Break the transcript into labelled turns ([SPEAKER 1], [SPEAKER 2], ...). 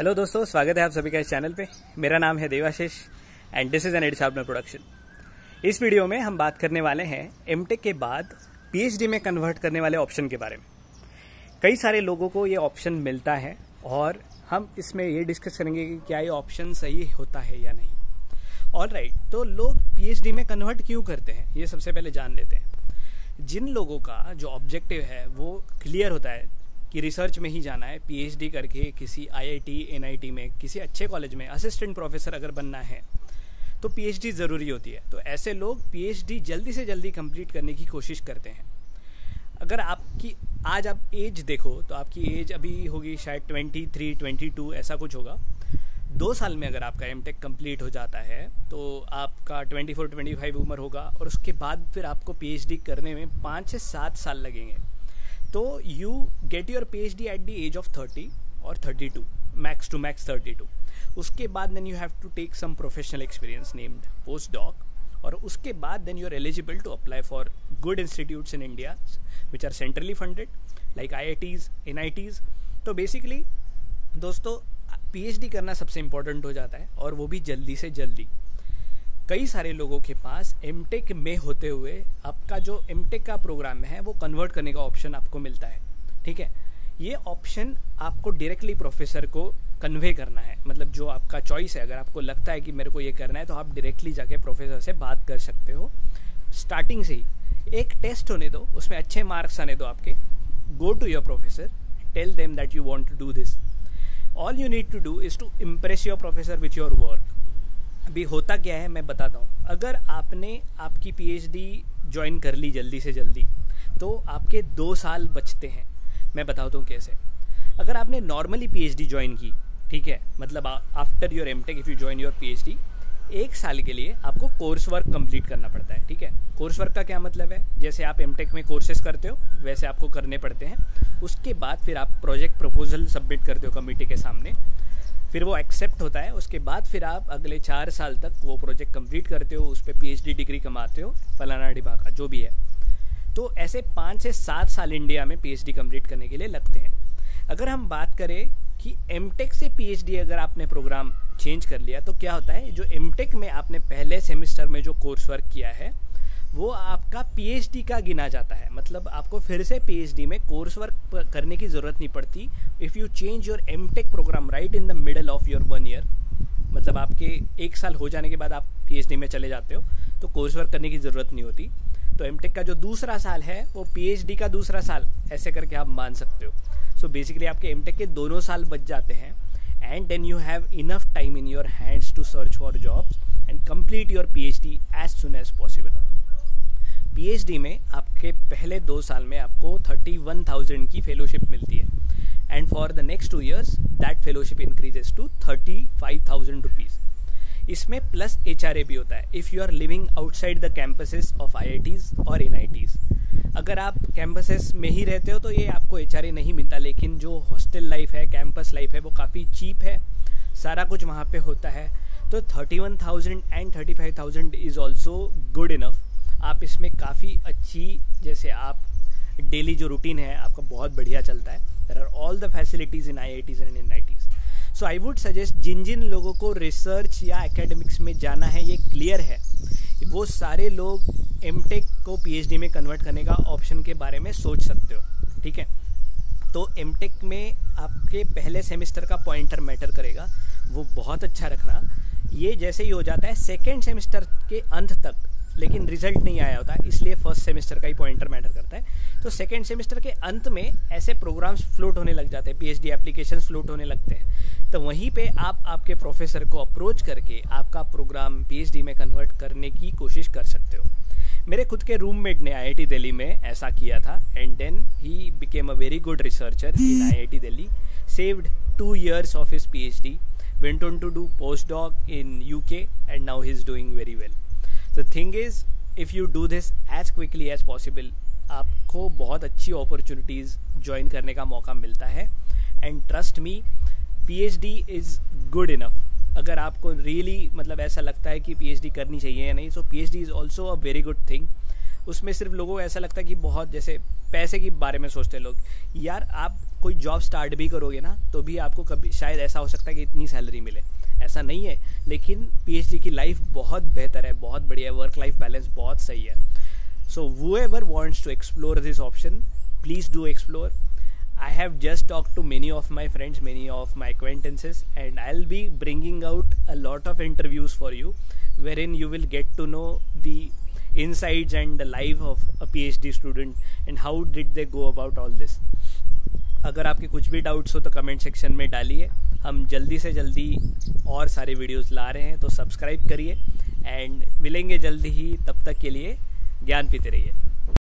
[SPEAKER 1] Hello दोस्तों स्वागत है आप सभी का इस चैनल पे। मेरा नाम है Devashish and this is an ad production इस वीडियो में हम बात करने वाले हैं एमटेक के बाद पीएचडी में कन्वर्ट करने वाले ऑप्शन के बारे में। कई सारे लोगों को ये ऑप्शन मिलता है और हम इसमें ये डिस्कस करेंगे कि क्या ये ऑप्शन सही होता है या नहीं। ऑल राइट right, तो लोग पीएचडी में कन्वर्ट क्यों करते हैं ये सबसे पहले जान लेते हैं। जिन लोगों का जो ऑब्जेक्टिव है वो क्लियर होता है। कि रिसर्च में ही जाना है पीएचडी करके किसी आईआईटी एनआईटी में, किसी अच्छे कॉलेज में असिस्टेंट प्रोफेसर अगर बनना है तो पीएचडी ज़रूरी होती है। तो ऐसे लोग पीएचडी जल्दी से जल्दी कंप्लीट करने की कोशिश करते हैं। अगर आपकी, आज आप एज देखो तो आपकी एज अभी होगी शायद ट्वेंटी थ्री ट्वेंटी टू ऐसा कुछ होगा। दो साल में अगर आपका एम टेक कंप्लीट हो जाता है तो आपका ट्वेंटी फोर ट्वेंटी फाइव उम्र होगा, और उसके बाद फिर आपको पीएचडी करने में पाँच से सात साल लगेंगे। तो you get your P H D at the age of thirty और thirty two max to max thirty two उसके बाद then you have to take some professional experience named post doc और उसके बाद then you are eligible to apply for good institutes in India which are centrally funded like I I Ts N I Ts तो basically दोस्तों P H D करना सबसे important हो जाता है और वो भी जल्दी से जल्दी। कई सारे लोगों के पास एम में होते हुए आपका जो एम का प्रोग्राम है, वो कन्वर्ट करने का ऑप्शन आपको मिलता है। ठीक है? ये ऑप्शन आपको डायरेक्टली प्रोफेसर को कन्वे करना है। मतलब जो आपका चॉइस है, अगर आपको लगता है कि मेरे को ये करना है तो आप डायरेक्टली जाके प्रोफेसर से बात कर सकते हो। स्टार्टिंग से ही एक टेस्ट होने दो, उसमें अच्छे मार्क्स आने दो आपके। Go to your professor tell them that you want to do this all you need to do is to impress your professor with your work अभी होता क्या है, मैं बताता हूँ। अगर आपने आपकी पीएचडी ज्वाइन कर ली जल्दी से जल्दी तो आपके दो साल बचते हैं। मैं बताता हूँ कैसे। अगर आपने नॉर्मली पीएचडी ज्वाइन की, ठीक है मतलब after your M tech if you join your PhD एक साल के लिए आपको कोर्स वर्क कंप्लीट करना पड़ता है, ठीक है। कोर्स वर्क का क्या मतलब है? जैसे आप एम में कोर्सेज करते हो, वैसे आपको करने पड़ते हैं। उसके बाद फिर आप प्रोजेक्ट प्रपोजल सबमिट करते हो कमिटी के सामने। फिर वो एक्सेप्ट होता है, उसके बाद फिर आप अगले चार साल तक वो प्रोजेक्ट कंप्लीट करते हो, उस पर पी डिग्री कमाते हो, फलाना डिबाका, जो भी है। तो ऐसे पाँच से सात साल इंडिया में पी कंप्लीट करने के लिए लगते हैं। अगर हम बात करें कि एम से पीएचडी अगर आपने प्रोग्राम चेंज कर लिया तो क्या होता है, जो एम में आपने पहले सेमिस्टर में जो कोर्स वर्क किया है वो आपका पीएचडी का गिना जाता है। मतलब आपको फिर से पीएचडी में कोर्स वर्क करने की ज़रूरत नहीं पड़ती। If you change your M program right in the middle of your one year मतलब आपके एक साल हो जाने के बाद आप पीएचडी में चले जाते हो तो कोर्स वर्क करने की ज़रूरत नहीं होती। तो एम का जो दूसरा साल है, वो पीएचडी का दूसरा साल, ऐसे करके आप मान सकते हो। सो so बेसिकली आपके एम के दोनों साल बच जाते हैं। And then you have enough time in your hands to search for jobs and complete your P H D as soon as possible PhD में आपके पहले दो साल में आपको थर्टी वन थाउज़ेंड की फेलोशिप मिलती है। And for the next two years that fellowship increases to thirty five thousand rupees इसमें प्लस एचआरए भी होता है। If you are living outside the campuses of I और एन अगर आप कैंपसेस में ही रहते हो तो ये आपको एचआरए नहीं मिलता। लेकिन जो हॉस्टल लाइफ है कैंपस लाइफ है, वो काफ़ी चीप है। सारा कुछ वहाँ पे होता है। तो thirty one thousand and thirty five thousand is also good enough आप इसमें काफ़ी अच्छी, जैसे आप डेली जो रूटीन है, आपका बहुत बढ़िया चलता है। There are all the facilities in I I Ts and N I Ts so I would suggest जिन जिन लोगों को रिसर्च या एकेडमिक्स में जाना है, ये क्लियर है। वो सारे लोग एम टेक को पी एच डी में कन्वर्ट करने का ऑप्शन के बारे में सोच सकते हो, ठीक है? तो एम टेक में आपके पहले सेमिस्टर का पॉइंटर मैटर करेगा। वो बहुत अच्छा रखना। ये जैसे ही हो जाता है सेकेंड सेमिस्टर के अंत तक लेकिन रिज़ल्ट नहीं आया होता, इसलिए फ़र्स्ट सेमेस्टर का ही पॉइंटर मैटर करता है। तो सेकेंड सेमेस्टर के अंत में ऐसे प्रोग्राम्स फ्लोट होने लग जाते हैं पी पीएचडी एप्लीकेशन फ्लोट होने लगते हैं। तो वहीं पे आप आपके प्रोफेसर को अप्रोच करके आपका प्रोग्राम पीएचडी में कन्वर्ट करने की कोशिश कर सकते हो। मेरे खुद के रूममेट ने आईआईटी दिल्ली में ऐसा किया था and then he became a very good researcher in IIT Delhi saved two years of his PhD went on to do postdoc in UK and now he's doing very well. The thing is if you do this as quickly as possible आपको बहुत अच्छी opportunities join करने का मौका मिलता है। And trust me P H D is good enough अगर आपको रियली really, मतलब ऐसा लगता है कि पी एच डी करनी चाहिए या नहीं so P H D is also a very good thing उसमें सिर्फ़ लोगों को ऐसा लगता है कि बहुत जैसे पैसे के बारे में सोचते हैं लोग। यार आप कोई जॉब स्टार्ट भी करोगे ना तो भी आपको कभी शायद ऐसा हो सकता है कि इतनी सैलरी मिले। ऐसा नहीं है, लेकिन पीएचडी की लाइफ बहुत बेहतर है, बहुत बढ़िया है वर्क लाइफ बैलेंस बहुत सही है। So whoever wants to explore this option please do explore I have just talk to many of my friends many of my acquaintances and I'll be bringing out a lot of interviews for you wherein you will get to know the insides and the life of a P H D student and how did they go about all this अगर आपके कुछ भी doubts हो तो comment section में डालिए। हम जल्दी से जल्दी और सारे वीडियोस ला रहे हैं तो सब्सक्राइब करिए। एंड मिलेंगे जल्दी ही, तब तक के लिए ज्ञान पीते रहिए।